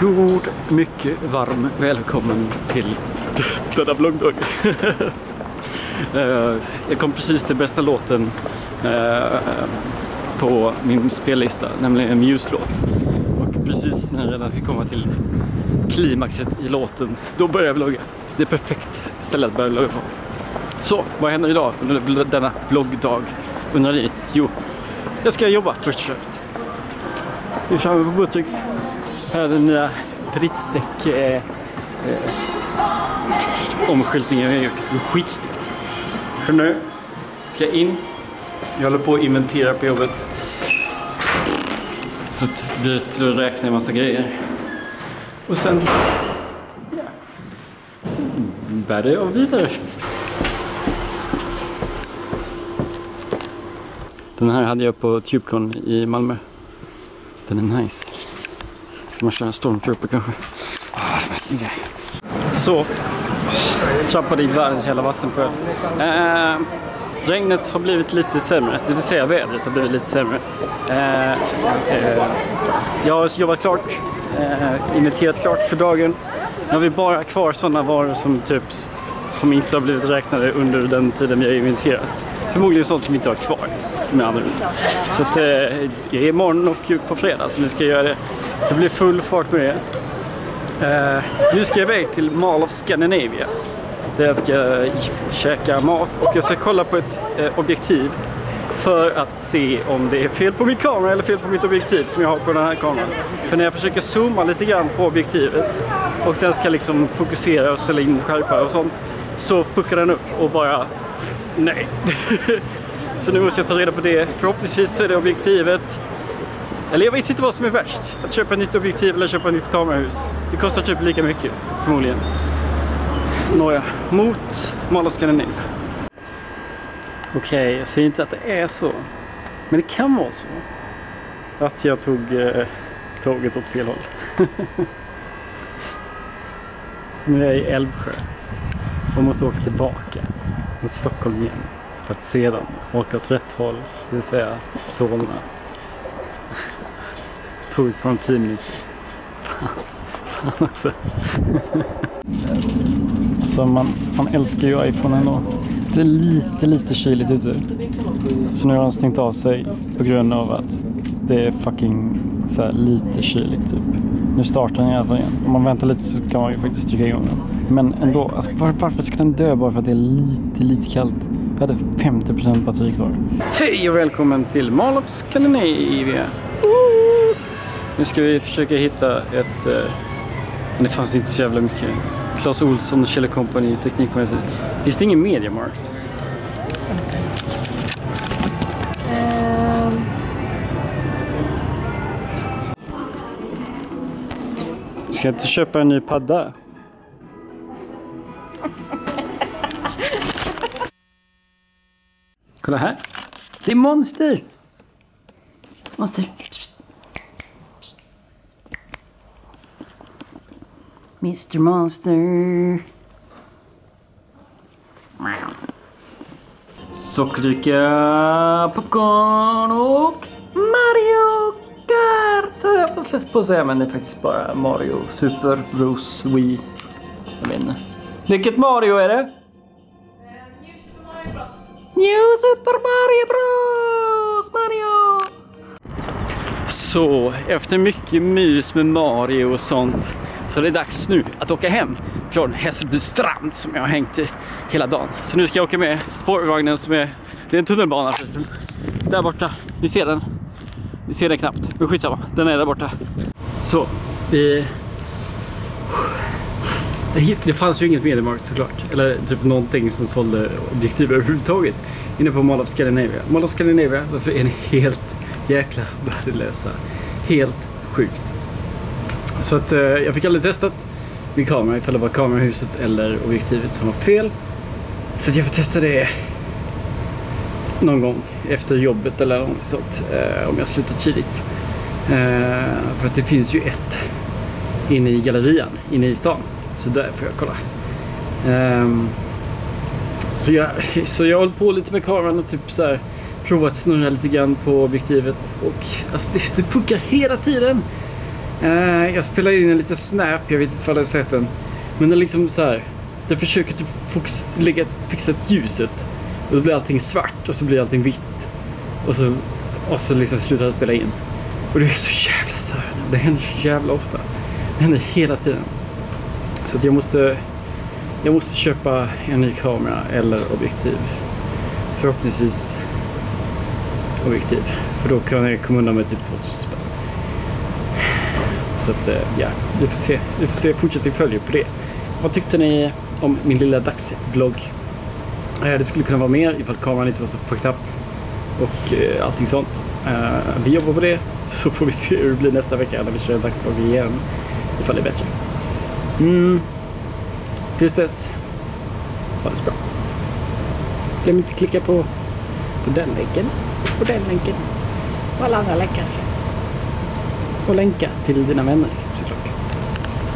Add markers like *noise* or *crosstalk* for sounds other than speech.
God, mycket varm välkommen till denna vloggdag. Eh, jag kom precis till bästa låten eh, på min spellista, nämligen en Muse-låt. Och precis när den ska komma till klimaxet i låten, då börjar jag vlogga. Det är perfekt ställe att börja vlogga på. Så, vad händer idag under denna vloggdag? Undrar ni? Jo, jag ska jobba först och främst. Vi är framme på Buttricks. Här är den nya drittsäck eh, eh, omskyltningen jag har gjort. Det är skitsnyggt. Hör nu. Ska jag in. Jag håller på att inventera på jobbet. Så att det blir till att räkna en massa grejer. Och sen ja, bär av vidare. Den här hade jag på TubeCon i Malmö. Den är nice. Ska man köra Stormtrooper kanske? Ah, det var grej. Så. trappade i världens jävla vattenpöl. Eh, regnet har blivit lite sämre. Det vill säga vädret har blivit lite sämre. Eh, eh, jag har jobbat klart. Eh, inventerat klart för dagen. Nu har vi bara kvar sådana varor som typ som inte har blivit räknade under den tiden vi har inventerat. Förmodligen sånt som vi inte har kvar med andra ord. Så att, eh, det är imorgon och på fredag som vi ska göra det. Så det blir full fart med det. Eh, nu ska jag iväg till Mall of Scandinavia. Där jag ska käka mat och jag ska kolla på ett eh, objektiv för att se om det är fel på min kamera eller fel på mitt objektiv som jag har på den här kameran. För när jag försöker zooma lite grann på objektivet och den ska liksom fokusera och ställa in skärpa och sånt så fuckar den upp och bara nej. *laughs* så nu måste jag ta reda på det. Förhoppningsvis så är det objektivet. Eller jag vet inte vad som är värst. Att köpa ett nytt objektiv eller köpa ett nytt kamerahus. Det kostar typ lika mycket förmodligen. Nåja, mot Mall of Scandinavia. Okej, okay, jag säger inte att det är så. Men det kan vara så. Att jag tog eh, tåget åt fel håll. *laughs* nu är jag i Älvsjö och måste åka tillbaka mot Stockholm igen för att sedan åka åt rätt håll, det vill säga Solna. Tog kom 10 minuter. Fan, fan också. alltså man, man älskar ju iPhone ändå. Det är lite, lite kyligt ute. Så nu har den stängt av sig på grund av att det är fucking så lite kyligt typ. Nu startar den i alla fall igen. Om man väntar lite så kan man ju faktiskt trycka igång den. Men ändå, alltså, var, varför ska den dö bara för att det är lite, lite kallt? Jag hade 50% batteri kvar. Hej och välkommen till Mall of Scandinavia. Nu ska vi försöka hitta ett... Eh, men det fanns inte så jävla mycket. Clas Olsson och Kjell Company Teknikmässigt. Finns det ingen Mediamarkt? Eh. Ska jag inte köpa en ny padda? Kolla här. Det är monster! Monster. Mr Monster. Sockerdricka, popcorn och Mario Kart har jag fått på att säga men det är faktiskt bara Mario Super Bros Wii. Jag vet inte. Vilket Mario är det? New Super Mario Bros! Mario! Så, efter mycket mys med Mario och sånt så det är dags nu att åka hem från Hässelby strand som jag har hängt i hela dagen. Så nu ska jag åka med spårvagnen som är, det är en tunnelbana förresten. Där borta, ni ser den. Ni ser den knappt, men skitsamma, den är där borta. Så, vi... Det fanns ju inget Mediamarkt såklart, eller typ någonting som sålde objektiv överhuvudtaget inne på Mall of Scandinavia. Mall of Scandinavia, varför är ni helt jäkla värdelösa? Helt sjukt. Så att eh, jag fick aldrig testat min kamera ifall det var kamerahuset eller objektivet som var fel. Så att jag får testa det någon gång efter jobbet eller något sånt. Eh, om jag slutar tidigt. Eh, för att det finns ju ett inne i gallerian, inne i stan. Så där får jag kolla. Ehm, så, jag, så jag har hållit på lite med kameran och typ så här provat snurra lite grann på objektivet. Och alltså det, det funkar hela tiden. Eh, jag spelade in en liten snap, jag vet inte om du har sett den. Men den liksom så här. Den försöker typ fokus, lägga, fixa ljuset. Och då blir allting svart och så blir allting vitt. Och så, och så liksom slutar jag spela in. Och det är så jävla störande. Det händer så jävla ofta. Det händer hela tiden. Så att jag måste, jag måste köpa en ny kamera eller objektiv. Förhoppningsvis objektiv. För då kan jag komma undan med typ 2000 spänn. Så att eh, ja, vi får se. Vi får se fortsättning följer på det. Vad tyckte ni om min lilla dagsblogg? Eh, det skulle kunna vara mer ifall kameran inte var så fucked up. Och eh, allting sånt. Vi jobbar på det. Så får vi se hur det blir nästa vecka när vi kör en dagsblogg igen. Ifall det är bättre. Mm. Tills dess. Ha det så bra. Glöm inte klicka på, på den länken. På den länken. Och alla andra länkar. Och länka till dina vänner.